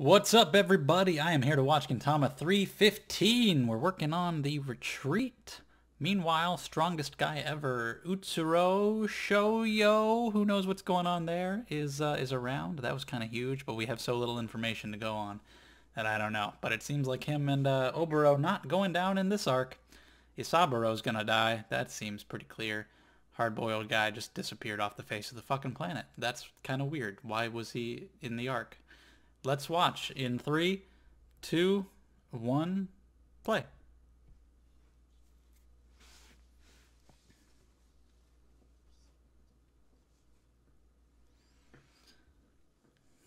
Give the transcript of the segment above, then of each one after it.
What's up, everybody? I am here to watch Gintama 315. We're working on the retreat. Meanwhile, strongest guy ever, Utsuro Shoyo, who knows what's going on there, is uh, is around. That was kind of huge, but we have so little information to go on that I don't know. But it seems like him and uh, Oboro not going down in this arc. Isaburo's gonna die. That seems pretty clear. Hard-boiled guy just disappeared off the face of the fucking planet. That's kind of weird. Why was he in the arc? Let's watch in three, two, one, play.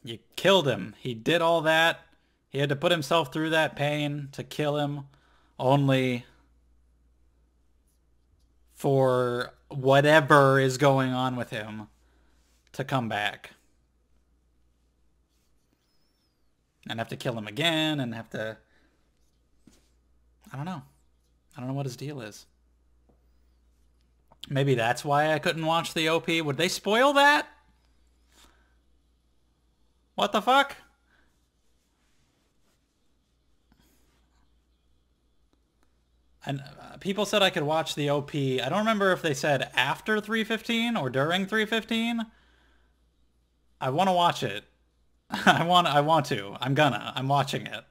You killed him. He did all that. He had to put himself through that pain to kill him only for whatever is going on with him to come back. And have to kill him again and have to... I don't know. I don't know what his deal is. Maybe that's why I couldn't watch the OP. Would they spoil that? What the fuck? And uh, people said I could watch the OP. I don't remember if they said after 315 or during 315. I want to watch it. I want I want to. I'm gonna. I'm watching it.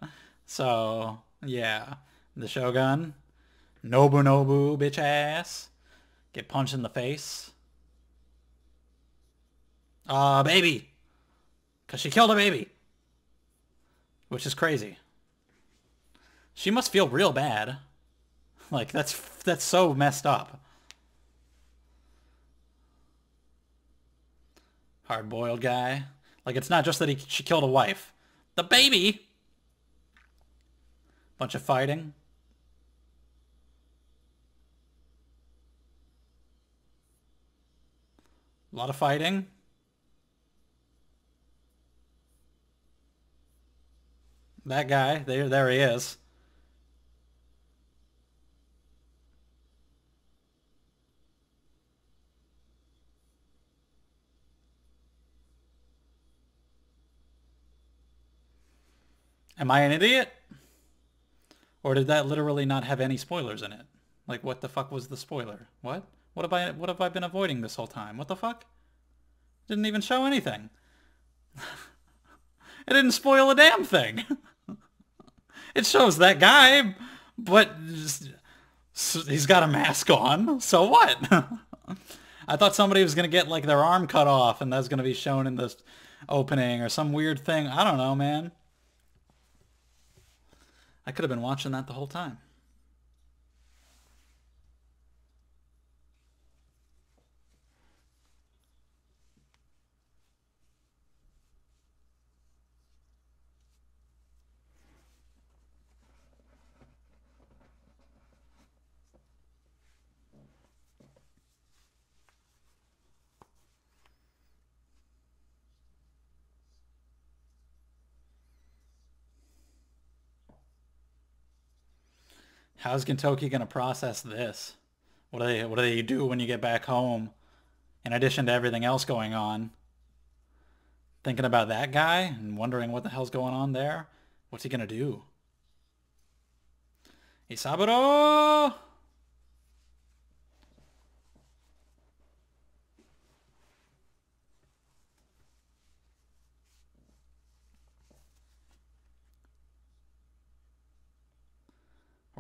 So, yeah. The Shogun. Nobunobu, bitch ass. Get punched in the face. Uh, baby. Because she killed a baby. Which is crazy. She must feel real bad. Like, that's that's so messed up. Hard-boiled guy. Like, it's not just that he she killed a wife. The baby! Bunch of fighting. A lot of fighting. That guy, there, there he is. Am I an idiot? Or did that literally not have any spoilers in it? Like, what the fuck was the spoiler? What? What have I, what have I been avoiding this whole time? What the fuck? Didn't even show anything. it didn't spoil a damn thing. it shows that guy, but he's got a mask on. So what? I thought somebody was going to get like their arm cut off and that's going to be shown in this opening or some weird thing. I don't know, man. I could have been watching that the whole time. How's Gintoki going to process this? What do they what do they do when you get back home? In addition to everything else going on, thinking about that guy and wondering what the hell's going on there. What's he going to do? Isaburo!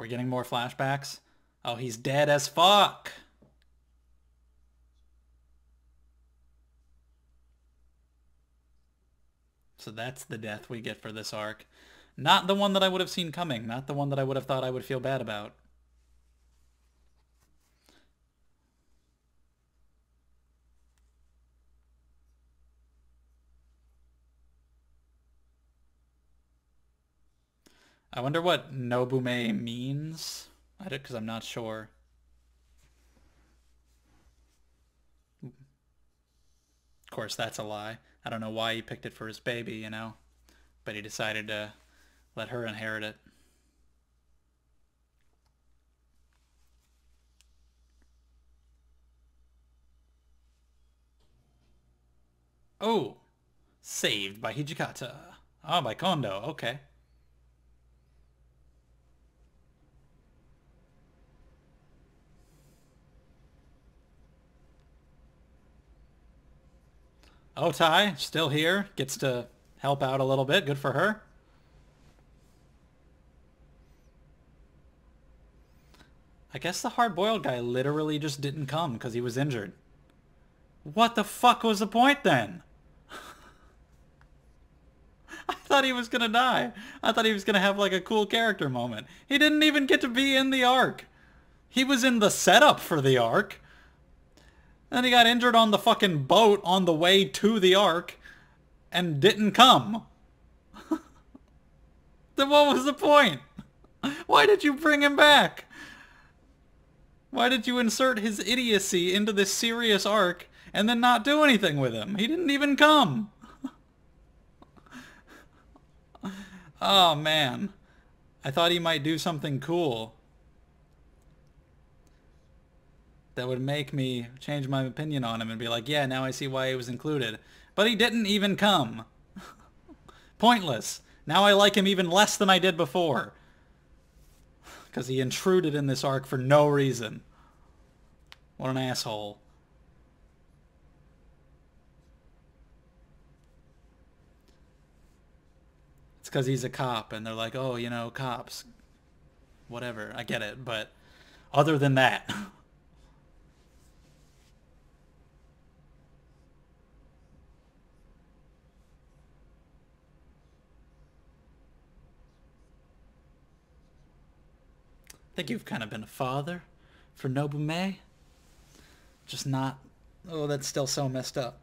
We're getting more flashbacks. Oh, he's dead as fuck. So that's the death we get for this arc. Not the one that I would have seen coming. Not the one that I would have thought I would feel bad about. I wonder what Nobume means. I because I'm not sure. Of course, that's a lie. I don't know why he picked it for his baby, you know, but he decided to let her inherit it. Oh, saved by Hijikata. Oh, by Kondo. Okay. Otae, still here, gets to help out a little bit. Good for her. I guess the hard-boiled guy literally just didn't come because he was injured. What the fuck was the point then? I thought he was gonna die. I thought he was gonna have like a cool character moment. He didn't even get to be in the arc. He was in the setup for the arc. Then he got injured on the fucking boat on the way to the arc and didn't come. then what was the point? Why did you bring him back? Why did you insert his idiocy into this serious arc and then not do anything with him? He didn't even come. oh man. I thought he might do something cool. That would make me change my opinion on him and be like, yeah, now I see why he was included. But he didn't even come. Pointless. Now I like him even less than I did before because he intruded in this arc for no reason. What an asshole. It's because he's a cop, and they're like, oh, you know, cops. Whatever, I get it, but other than that... think you've kind of been a father for Nobume. Just not... Oh, that's still so messed up.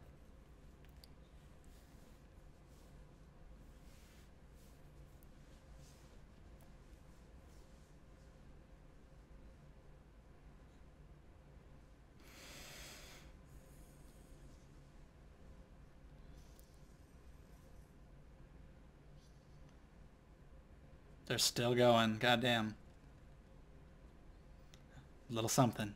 They're still going. Goddamn little something.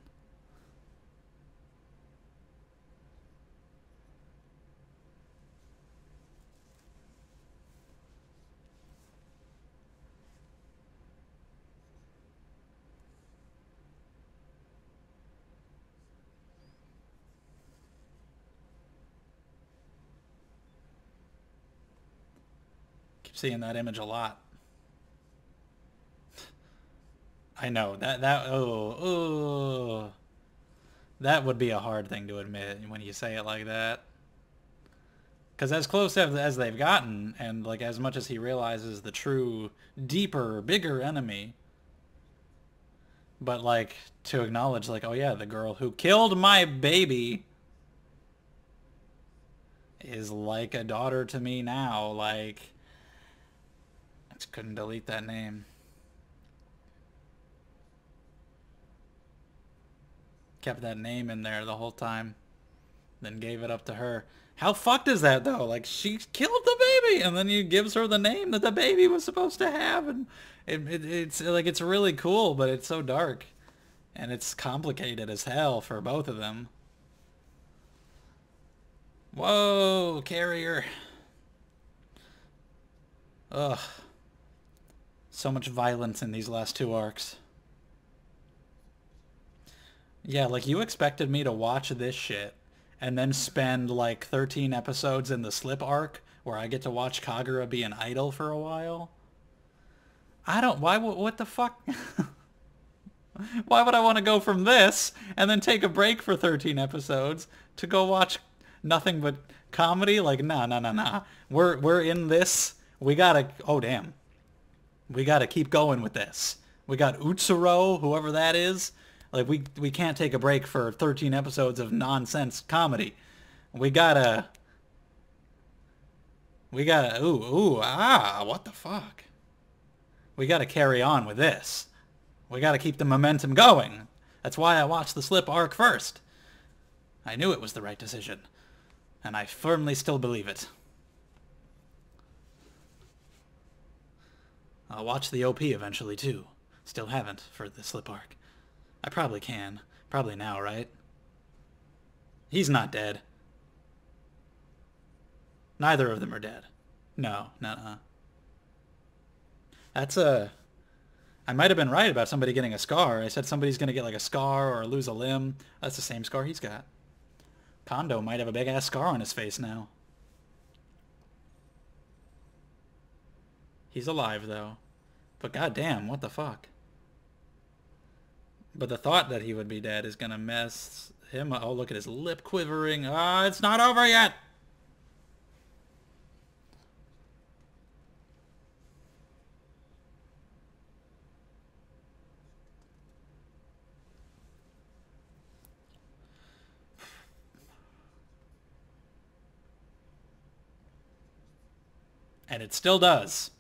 Keep seeing that image a lot. I know that that oh oh that would be a hard thing to admit when you say it like that. Because as close as, as they've gotten, and like as much as he realizes the true, deeper, bigger enemy, but like to acknowledge like, oh yeah, the girl who killed my baby is like a daughter to me now. Like, I just couldn't delete that name. Kept that name in there the whole time. Then gave it up to her. How fucked is that though? Like she killed the baby and then he gives her the name that the baby was supposed to have and it, it, it's like it's really cool but it's so dark. And it's complicated as hell for both of them. Whoa, carrier. Ugh. So much violence in these last two arcs. Yeah, like you expected me to watch this shit and then spend like 13 episodes in the slip arc where I get to watch Kagura be an idol for a while? I don't, why, what the fuck? why would I want to go from this and then take a break for 13 episodes to go watch nothing but comedy? Like, nah, nah, nah, nah. We're, we're in this. We gotta, oh damn. We gotta keep going with this. We got Utsuro, whoever that is. Like we we can't take a break for 13 episodes of nonsense comedy. We gotta we gotta ooh ooh ah what the fuck. We gotta carry on with this. We gotta keep the momentum going. That's why I watched the slip arc first. I knew it was the right decision. And I firmly still believe it. I'll watch the OP eventually too. Still haven't for the slip arc. I probably can. Probably now, right? He's not dead. Neither of them are dead. No, no, no. That's a... I might have been right about somebody getting a scar. I said somebody's going to get like a scar or lose a limb. That's the same scar he's got. Kondo might have a big-ass scar on his face now. He's alive, though. But goddamn, what the fuck? But the thought that he would be dead is gonna mess him up. Oh, look at his lip quivering. Ah, it's not over yet! And it still does.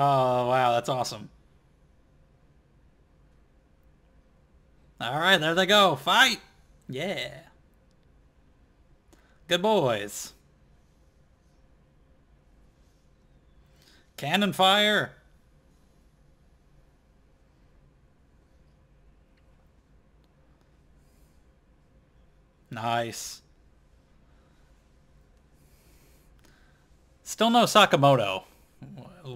Oh, wow, that's awesome. All right, there they go. Fight! Yeah. Good boys. Cannon fire! Nice. Still no Sakamoto.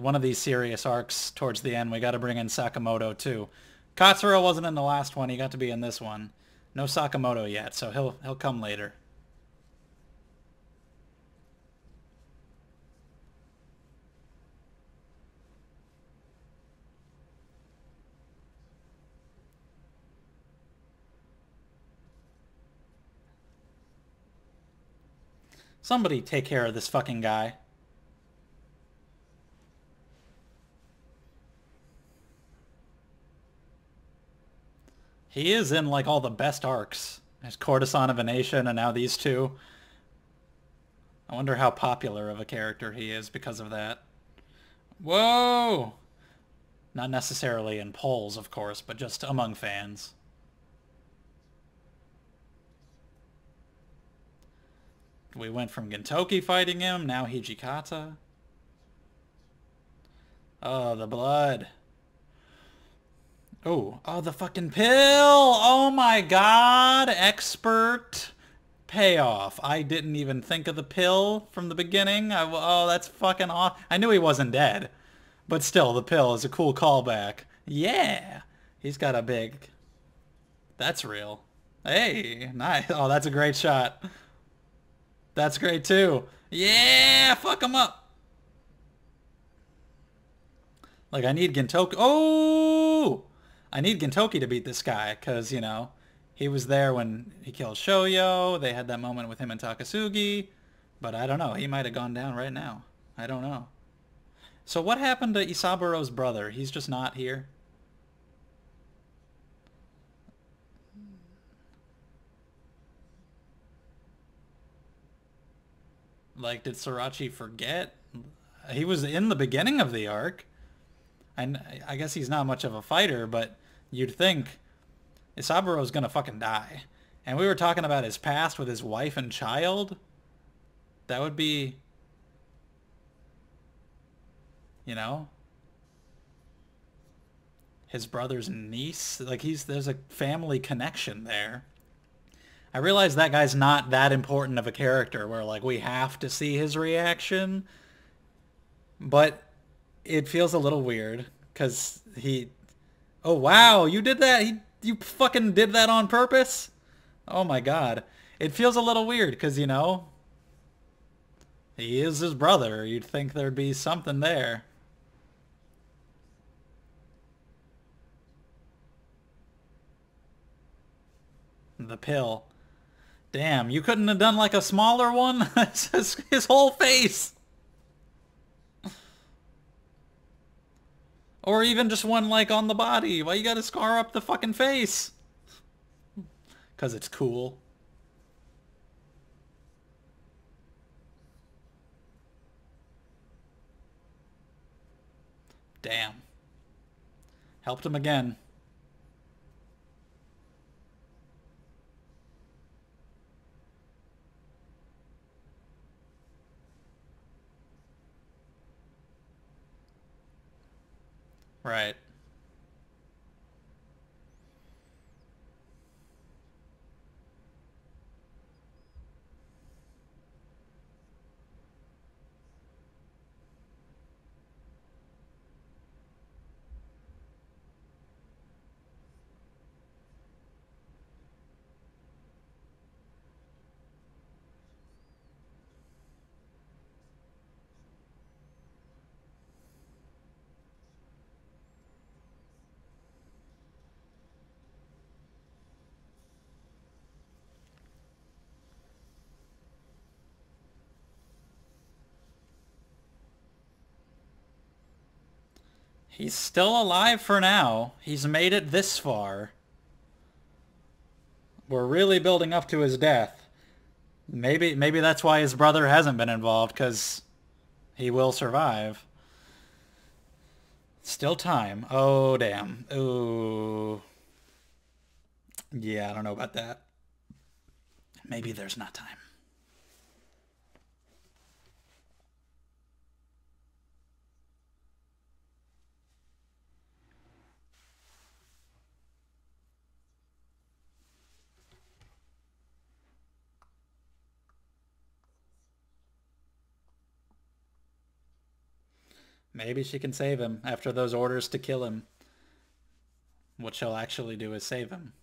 One of these serious arcs towards the end, we got to bring in Sakamoto too. Katsura wasn't in the last one. He got to be in this one. No Sakamoto yet, so he'll he'll come later. Somebody take care of this fucking guy. He is in like all the best arcs. There's Courtesan of a Nation and now these two. I wonder how popular of a character he is because of that. Whoa! Not necessarily in polls, of course, but just among fans. We went from Gintoki fighting him, now Hijikata. Oh, the blood. Oh, oh, the fucking pill! Oh my god! Expert payoff. I didn't even think of the pill from the beginning. I, oh, that's fucking off. I knew he wasn't dead. But still, the pill is a cool callback. Yeah! He's got a big... That's real. Hey, nice. Oh, that's a great shot. That's great too. Yeah! Fuck him up! Like, I need Gintoki. Oh! I need Gintoki to beat this guy because, you know, he was there when he killed Shoyo. They had that moment with him and Takasugi. But I don't know. He might have gone down right now. I don't know. So what happened to Isaburo's brother? He's just not here? Like, did Sorachi forget? He was in the beginning of the arc. And I guess he's not much of a fighter, but you'd think Isaburo's gonna fucking die. And we were talking about his past with his wife and child. That would be... You know? His brother's niece. Like, he's there's a family connection there. I realize that guy's not that important of a character where, like, we have to see his reaction. But it feels a little weird because he Oh wow, you did that? He, you fucking did that on purpose? Oh my god. It feels a little weird because, you know, he is his brother. You'd think there'd be something there. The pill. Damn, you couldn't have done like a smaller one? his, his whole face! Or even just one like on the body. Why you gotta scar up the fucking face? Cause it's cool. Damn. Helped him again. Right. He's still alive for now. He's made it this far. We're really building up to his death. Maybe maybe that's why his brother hasn't been involved, because he will survive. Still time. Oh, damn. Ooh. Yeah, I don't know about that. Maybe there's not time. Maybe she can save him after those orders to kill him. What she'll actually do is save him.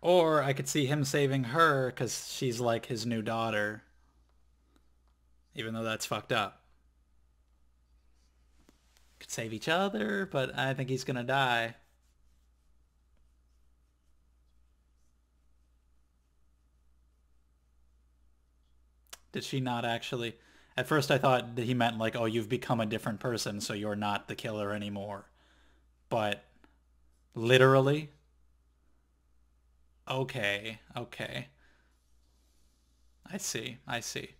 Or I could see him saving her because she's like his new daughter. Even though that's fucked up. Could save each other, but I think he's gonna die. Did she not actually? At first I thought that he meant like, oh, you've become a different person, so you're not the killer anymore. But literally? Okay, okay. I see, I see.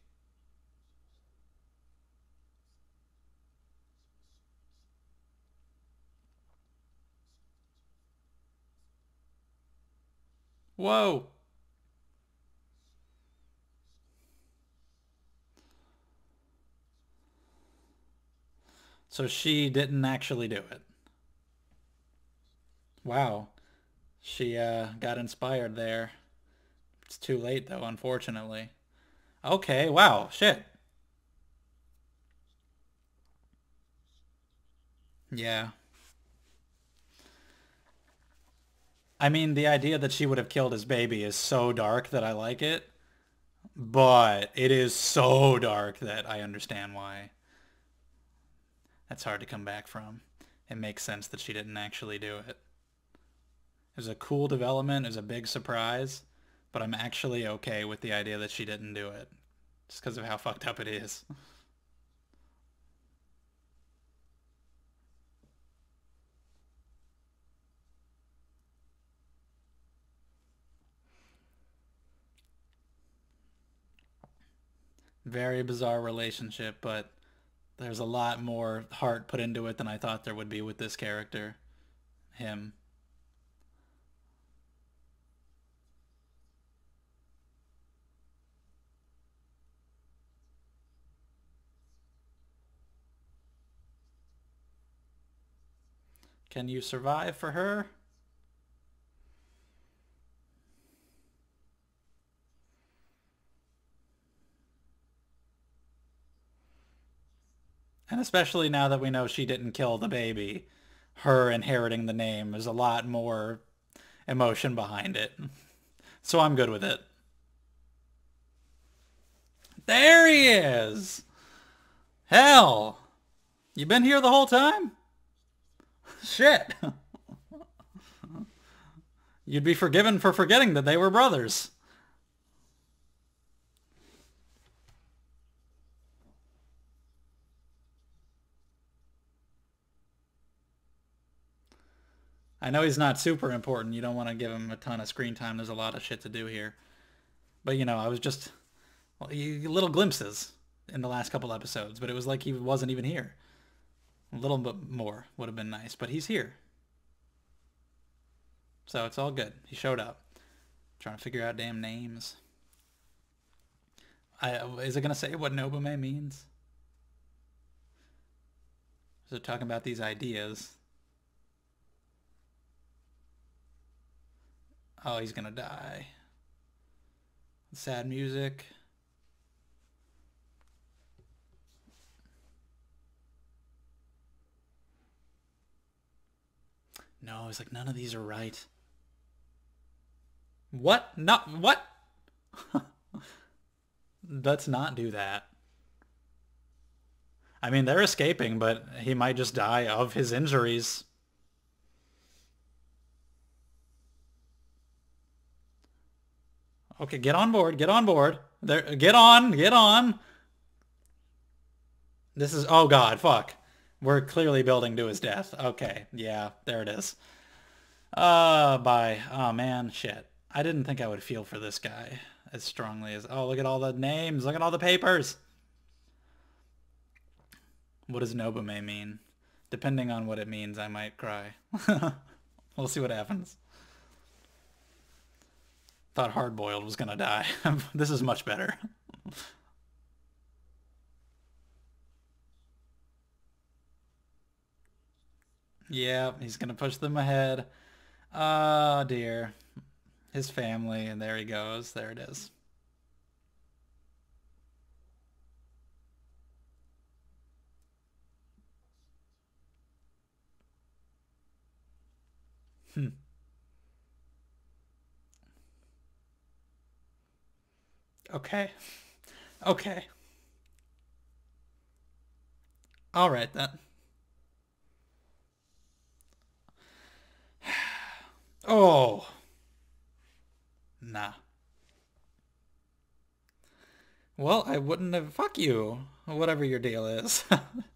Whoa! So she didn't actually do it. Wow. She uh, got inspired there. It's too late though, unfortunately. Okay, wow, shit. Yeah. I mean, the idea that she would have killed his baby is so dark that I like it. But it is so dark that I understand why. That's hard to come back from. It makes sense that she didn't actually do it. It was a cool development. It was a big surprise. But I'm actually okay with the idea that she didn't do it. Just because of how fucked up it is. Very bizarre relationship, but there's a lot more heart put into it than I thought there would be with this character. Him. Can you survive for her? And especially now that we know she didn't kill the baby, her inheriting the name, is a lot more emotion behind it. So I'm good with it. There he is! Hell! You been here the whole time? Shit. You'd be forgiven for forgetting that they were brothers. I know he's not super important. You don't want to give him a ton of screen time. There's a lot of shit to do here. But, you know, I was just... Well, little glimpses in the last couple episodes, but it was like he wasn't even here. A little bit more would have been nice, but he's here. So it's all good. He showed up. Trying to figure out damn names. I, is it going to say what Nobume means? So talking about these ideas. Oh, he's to die. Sad music. No, it's like none of these are right. What? Not what? Let's not do that. I mean, they're escaping, but he might just die of his injuries. Okay, get on board. Get on board. There, get on, get on. This is, oh god, fuck. We're clearly building to his death. Okay, yeah, there it is. Uh, bye. Oh man, shit. I didn't think I would feel for this guy as strongly as, oh, look at all the names, look at all the papers. What does Nobume mean? Depending on what it means, I might cry. we'll see what happens. Thought Hardboiled was gonna die. this is much better. yeah, he's gonna push them ahead. Oh dear. His family, and there he goes. There it is. Hmm. Okay. Okay. All right then. Oh. Nah. Well, I wouldn't have... Fuck you. Whatever your deal is.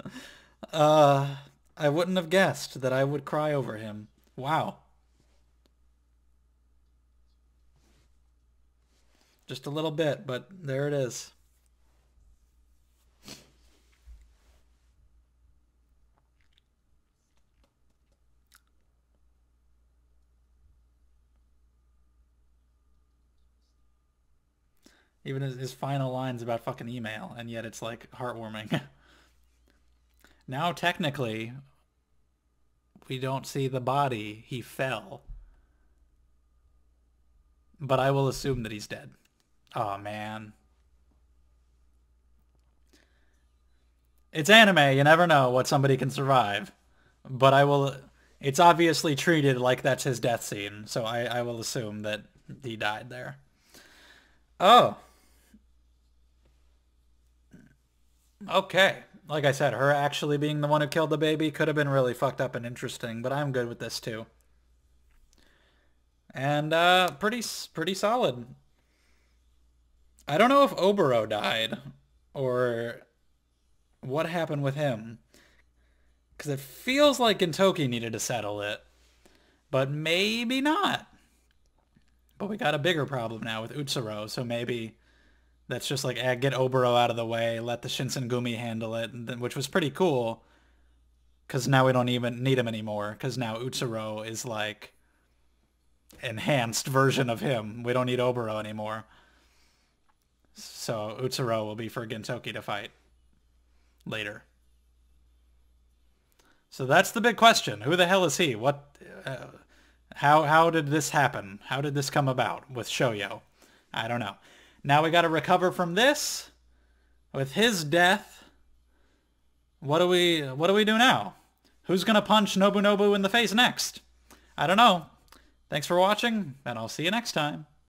uh, I wouldn't have guessed that I would cry over him. Wow. Just a little bit, but there it is. Even his, his final lines about fucking email, and yet it's like heartwarming. now technically, we don't see the body. He fell. But I will assume that he's dead. Oh man. It's anime, you never know what somebody can survive. But I will it's obviously treated like that's his death scene, so I, I will assume that he died there. Oh. Okay. Like I said, her actually being the one who killed the baby could have been really fucked up and interesting, but I'm good with this too. And uh, pretty pretty solid. I don't know if Oboro died or what happened with him. Because it feels like Gintoki needed to settle it. But maybe not. But we got a bigger problem now with Utsuro, so maybe that's just like, eh, get Oboro out of the way, let the Shinsengumi handle it, which was pretty cool. Because now we don't even need him anymore, because now Utsuro is like enhanced version of him. We don't need Oboro anymore. So Utsuro will be for Gintoki to fight later. So that's the big question. Who the hell is he? What? Uh, how how did this happen? How did this come about with Shoyo? I don't know. Now we got to recover from this. With his death, what do we what do we do now? Who's gonna punch Nobunobu in the face next? I don't know. Thanks for watching, and I'll see you next time.